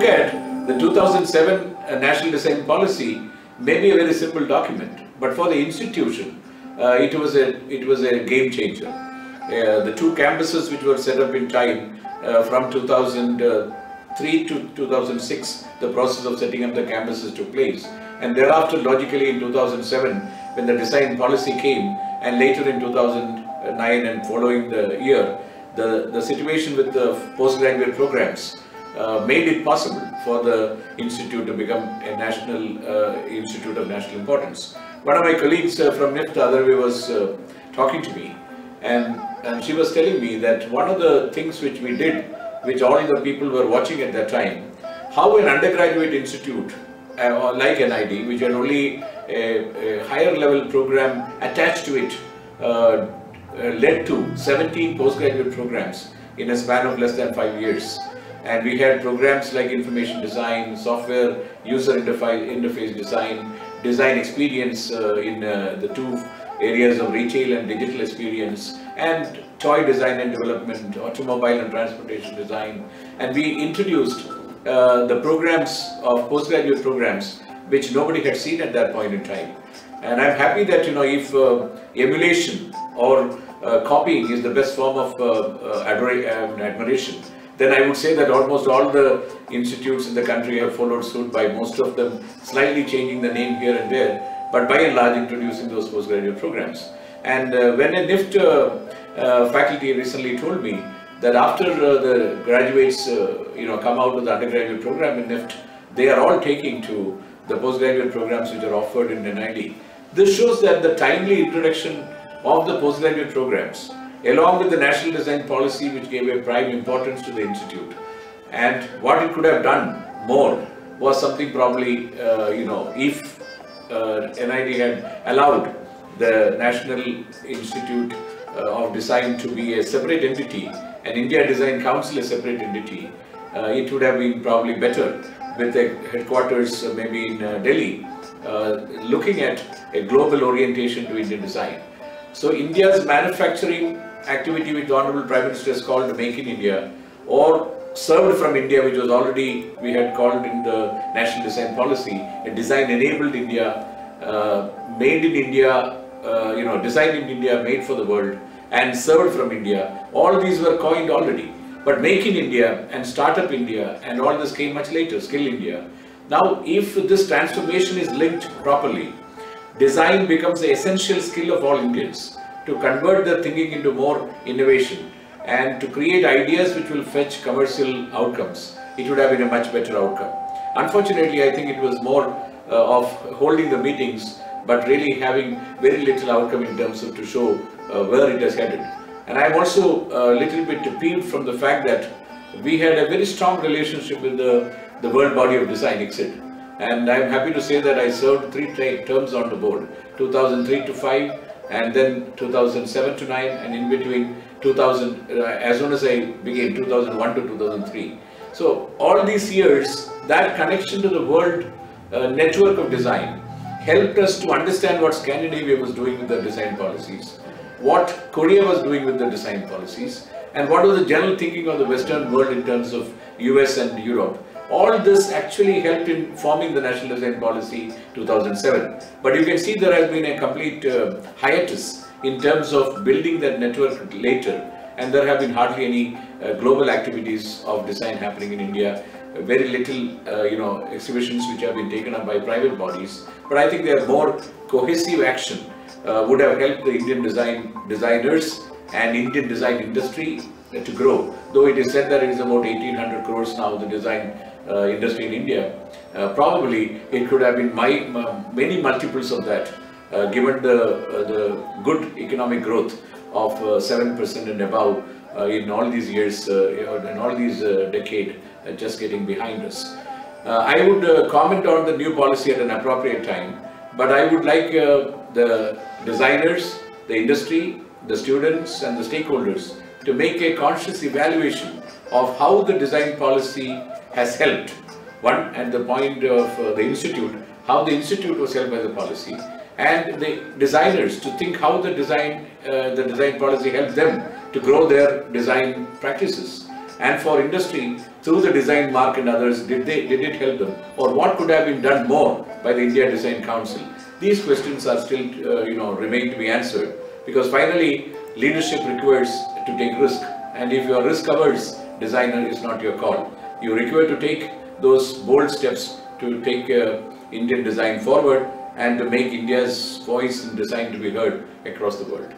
look at the 2007 uh, National Design Policy, may be a very simple document, but for the institution, uh, it was a it was a game changer. Uh, the two campuses which were set up in time uh, from 2003 to 2006, the process of setting up the campuses took place, and thereafter, logically, in 2007, when the design policy came, and later in 2009 and following the year, the the situation with the postgraduate programs uh, made it possible for the institute to become a national uh, institute of national importance. One of my colleagues uh, from NIFT the other way was uh, talking to me and, and she was telling me that one of the things which we did, which all the people were watching at that time, how an undergraduate institute uh, like NID, which had only a, a, higher level program attached to it, led to 17 postgraduate programs in a span of less than five years. And we had programs like information design, software, user interface, interface design, design experience uh, in uh, the two areas of retail and digital experience, and toy design and development, automobile and transportation design. And we introduced uh, the programs of postgraduate programs which nobody had seen at that point in time. And I'm happy that, you know, if uh, emulation or uh, copying is the best form of uh, admiration, then I would say that almost all the institutes in the country have followed suit by most of them slightly changing the name here and there, but by and large introducing those postgraduate programs. And uh, when a NIFT uh, uh, faculty recently told me that after uh, the graduates, uh, you know, come out of the undergraduate program in NIFT, they are all taking to the postgraduate programs which are offered in NID. This shows that the timely introduction of the postgraduate programs along with the national design policy which gave a prime importance to the institute. And what it could have done more was something probably, uh, you know, if uh, NID had allowed the National Institute uh, of Design to be a separate entity and India Design Council a separate entity, uh, it would have been probably better with the headquarters uh, maybe in uh, Delhi, looking at a global orientation to Indian design. So India's manufacturing activity which the Honorable Prime Minister has called Make in India or served from India which was already we had called in the National Design Policy a design enabled India, uh, made in India, uh, you know designed in India, made for the world and served from India. All these were coined already. But Make in India and Startup India and all this came much later, Skill India. Now if this transformation is linked properly, design becomes the essential skill of all Indians to convert their thinking into more innovation and to create ideas which will fetch commercial outcomes, it would have been a much better outcome. Unfortunately, I think it was more uh, of holding the meetings but really having very little outcome in terms of to show uh, where it has headed. And I'm also a little bit peeved from the fact that we had a very strong relationship with the, the World Body of Design, ICSID. And I'm happy to say that I served three terms on the board, 2003 to 5, and then 2007 to 9 and in between 2000 uh, as soon as I began 2001 to 2003 so all these years that connection to the world uh, network of design helped us to understand what Scandinavia was doing with their design policies what Korea was doing with their design policies and what was the general thinking of the western world in terms of US and Europe all this actually helped in forming the National Design Policy 2007. But you can see there has been a complete uh, hiatus in terms of building that network later and there have been hardly any uh, global activities of design happening in India. Very little, uh, you know, exhibitions which have been taken up by private bodies. But I think there more cohesive action uh, would have helped the Indian design designers and Indian design industry to grow. Though it is said that it is about 1800 crores now, the design uh, industry in India, uh, probably it could have been my, many multiples of that, uh, given the, uh, the good economic growth of uh, 7% and above uh, in all these years, in all these decade just getting behind us. I would comment on the new policy at an appropriate time, but I would like the designers, the industry, the students and the stakeholders to make a conscious evaluation of how the design policy has helped. One, at the point of uh, the institute, how the institute was helped by the policy, and the designers to think how the design, uh, the design policy helped them to grow their design practices. And for industry through the design mark and others, did they did it help them, or what could have been done more by the India Design Council? These questions are still, uh, you know, remain to be answered because finally leadership requires to take risk, and if your risk averse designer is not your call, you require to take those bold steps to take uh, Indian design forward and to make India's voice in design to be heard across the world.